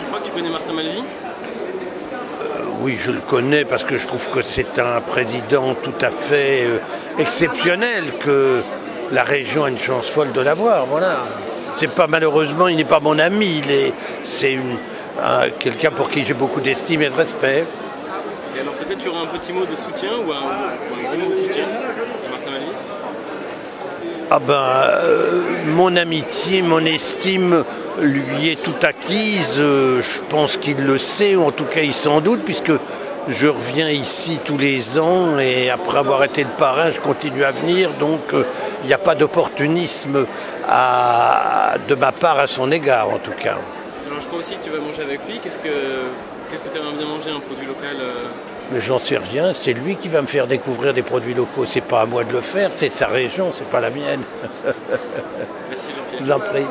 je crois que tu connais Martin Malvy euh, oui, je le connais parce que je trouve que c'est un président tout à fait euh, exceptionnel, que la région a une chance folle de l'avoir. Voilà. C'est pas malheureusement, il n'est pas mon ami, c'est quelqu'un pour qui j'ai beaucoup d'estime et de respect. Et alors peut-être tu auras un petit mot de soutien ou un, mot de ah ben, euh, mon amitié, mon estime lui est tout acquise. euh, je pense qu'il le sait, ou en tout cas il s'en doute, puisque je reviens ici tous les ans et après avoir été le parrain, je continue à venir. Donc euh, il n'y a pas d'opportunisme de ma part à son égard, en tout cas. Alors je crois aussi que tu vas manger avec lui. Qu'est-ce que qu'est-ce que tu aimerais bien manger un produit local euh, Mais j'en sais rien, c'est lui qui va me faire découvrir des produits locaux. C'est pas à moi de le faire, c'est sa région, c'est pas la mienne. Merci Jean-Pierre. Je vous en prie.